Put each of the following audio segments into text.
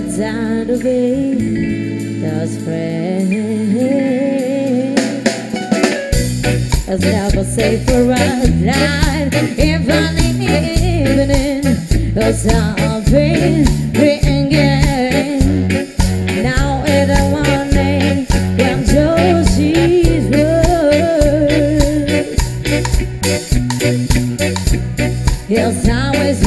that time to be just friends. It's never safe for us night, even evening, or something we engage. Now in the morning, when Josie's he'll always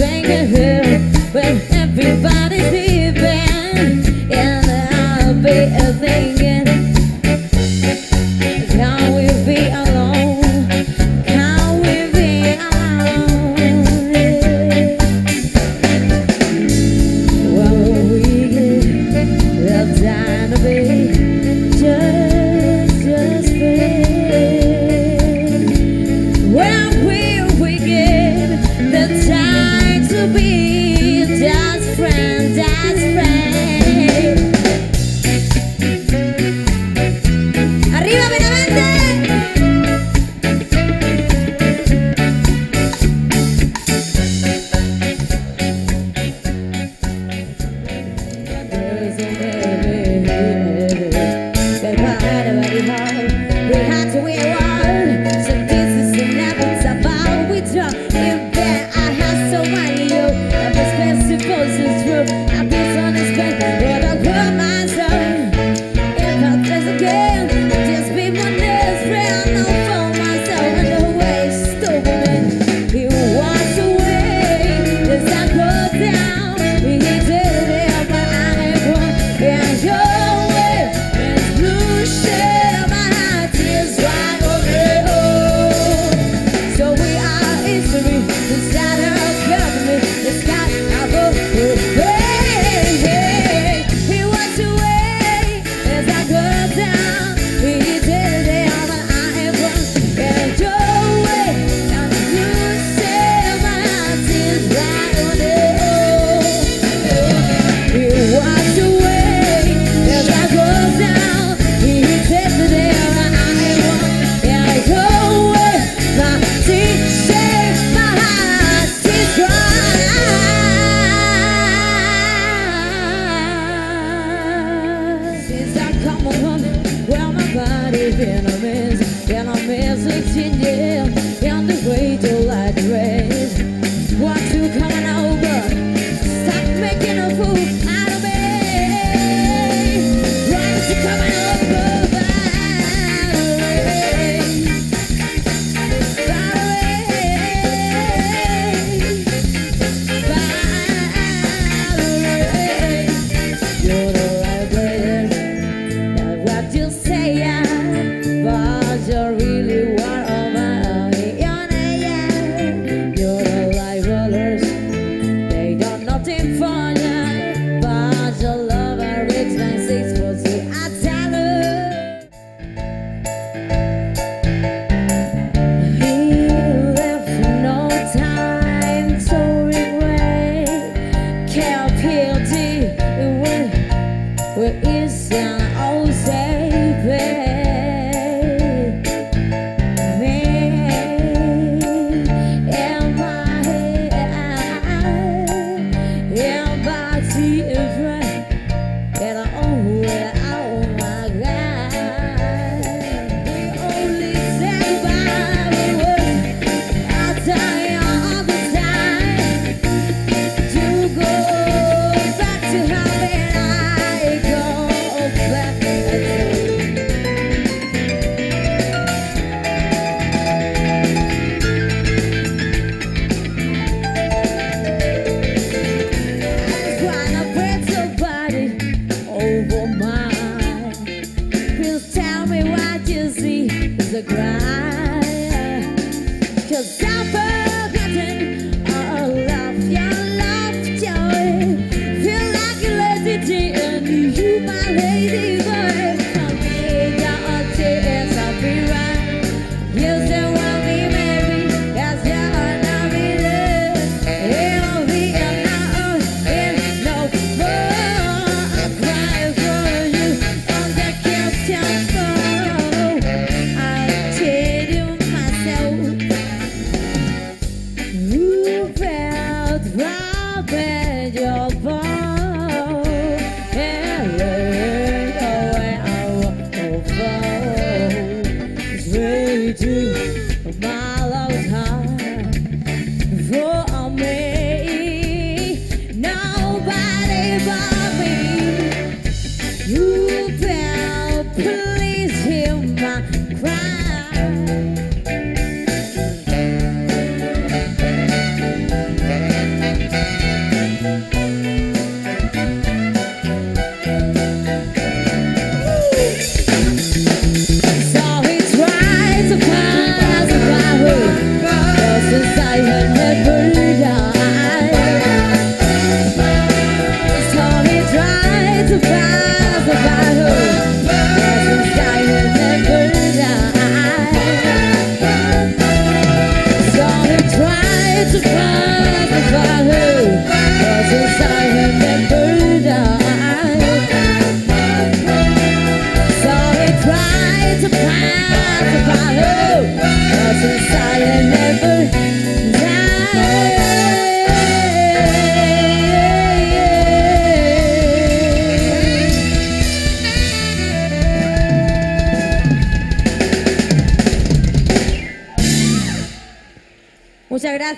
the ground.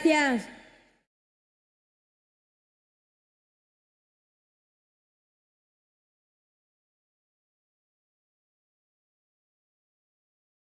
Gracias.